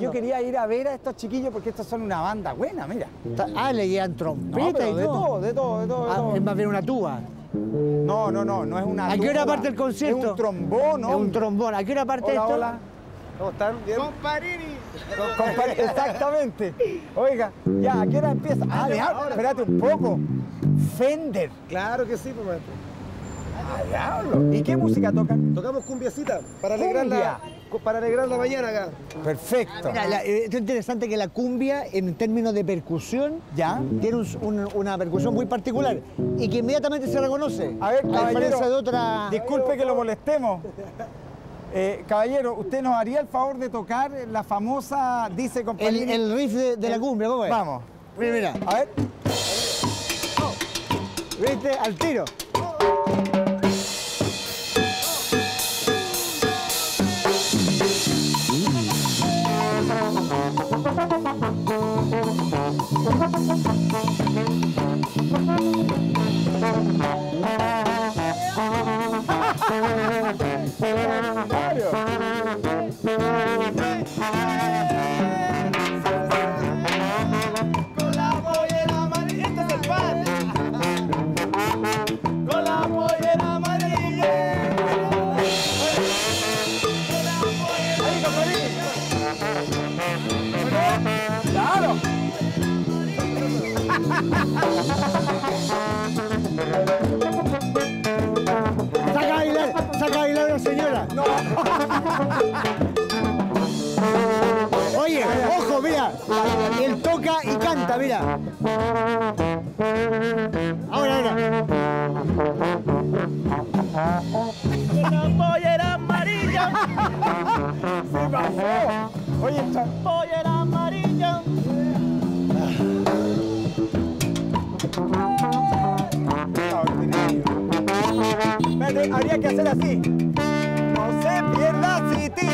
Yo quería ir a ver a estos chiquillos porque estos son una banda buena, mira. Ah, le llevan No, trompeta pero y de todo. todo, de todo, de todo. de Ah, todo. es más bien una tuba. No, no, no, no es una ¿A qué hora parte el concierto? Es un trombón, ¿no? Es un trombón. ¿A qué hora parte Hola, esto? hola. ¿Cómo están? ¿Bien? Compa- Exactamente. Oiga, ya, ¿a qué hora empieza? Ah, diablo, espérate un poco. Fender. Claro que sí, pues, maestro. Ah, diablo. ¿Y qué música tocan? Tocamos cumbiacita para alegrar, la, para alegrar la mañana acá. Perfecto. Mira, la- eh, esto es interesante que la cumbia, en términos de percusión, ¿Ya? tiene un- un- una percusión muy particular y que inmediatamente se reconoce. A ver, a caballero. diferencia de otra. Disculpe que lo molestemos. Eh, caballero, ¿usted nos haría el favor de tocar la famosa Dice El, compañero? el riff de, de la cumbia, ¿cómo es? Vamos. Mira, mira. A ver. ¿Viste? Al tiro. Saca a bailar, saca a bailar a la señora. Oye, ojo, mira. Él toca y canta, mira. Ahora, ahora. La pollera amarilla. ¡Se pasó! Oye, está- Habría que hacer así. No se pierda City.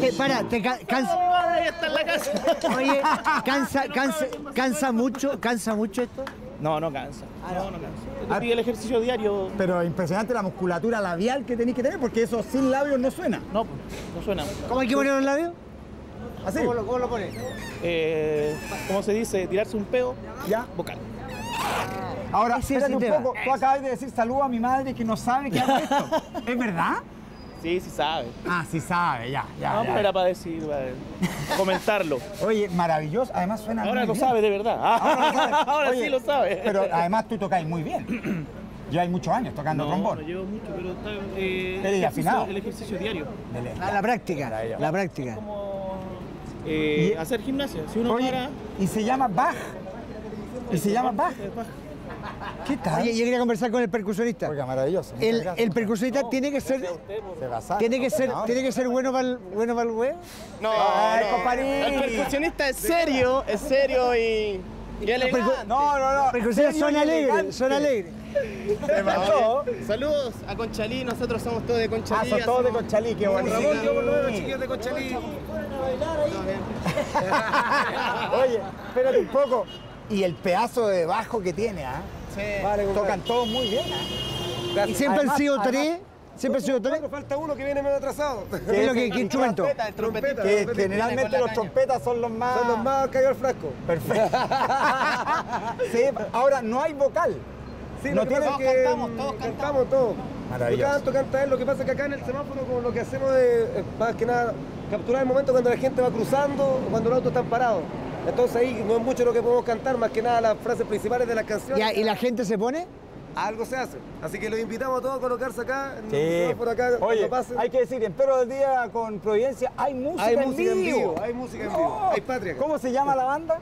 Te, para, te ca- cansa. Está en la casa. Oye, cansa, cansa, cansa mucho, cansa mucho esto. No, no cansa. No, no cansa. Te pide el ejercicio diario. Pero impresionante la musculatura labial que tenéis que tener porque eso sin labios no suena. No, pues, no suena. ¿Cómo hay que poner los labios? Así. ¿Cómo lo, cómo lo pones? Eh, ¿Cómo se dice? Tirarse un peo Ya. vocal. Ahora, Ese es espérate el un tema. poco. Tú acabas de decir saludo a mi madre que no sabe que hago esto. ¿Es verdad? Sí, sí sabe. Ah, sí sabe, ya, ya. No, ya. pero era para decir, para comentarlo. Oye, maravilloso. Además suena Ahora muy lo bien. sabe de verdad. Ahora lo sabe. Ahora Oye, sí lo sabe. Pero además tú tocáis muy bien. Lleváis muchos años tocando no, trombón. no llevo mucho, pero está, eh, Eres ejercicio- afinado. el ejercicio diario. Dele. La, la práctica, la práctica. Como eh, Y- hacer gimnasia. Si uno Oye, para, y se llama Bach. Y se llama Bach. es baja. ¿Qué tal? Oye, yo quería conversar con el percusionista. Oiga, maravilloso. El, gracias. el percusionista tiene que ser, Se basa- tiene que ser, Ahora. tiene que ser bueno para el, bueno para el huevo. No, Ay, no. El percusionista es serio, es serio y, y elegante. No, no, no. Percusionistas son alegres, son alegres. Se. Saludos a Conchalí, nosotros somos todos de Ah, Conchalí. son todos de Conchalí, qué bonito. Ramón, yo por lo menos, chiquillos de Conchalí. Oye, espérate un poco. Y el pedazo de bajo que tiene, ¿ah? Vale, Tocan todos muy bien. Y siempre han Además- sido además- tres, siempre han sido tres. Cuatro, falta uno que viene medio atrasado. ¿Qué es lo que, instrumento? Trompeta, el trompetista. Que Trompeta, generalmente con los trompetas son los más... Son los más caídos al frasco. Perfecto. sí, ahora no hay vocal. Sí, No lo que es cantamos, todos cantamos todos. Maravilloso. Yo canto, canta él. Lo que pasa es que acá en el semáforo, como lo que hacemos de, eh, más que nada, capturar el momento cuando la gente va cruzando o cuando los autos están parados. Entonces ahí no es mucho lo que podemos cantar, más que nada las frases principales de las canciones. Ya, ¿Y la gente se pone? Algo se hace. Así que los invitamos a todos a colocarse acá, Sí. semáforo acá, Oye, hay que decir, en Pero del Día con Providencia hay música, Hay en, música en vivo. vivo, hay música en vivo, hay patria. ¿Cómo se llama la banda?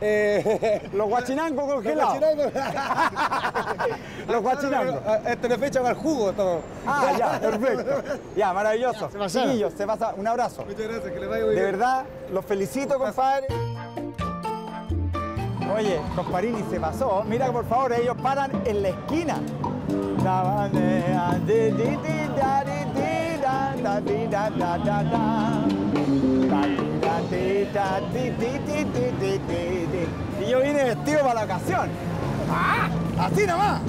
Eh, Los Guachinangos los congelados. guachinangos. Los Guachinangos. Esta no es fecha para el jugo. Todo. Ah, ya, perfecto. Ya, maravilloso. Se. Chiquillos, se pasa. Un abrazo. Muchas gracias, que les vaya muy De bien. verdad, los felicito, compadre. Oye, comparini se pasó. Mira, por favor, ellos paran en la esquina. Y yo vine vestido para la ocasión. ¡Ah! Así nomás.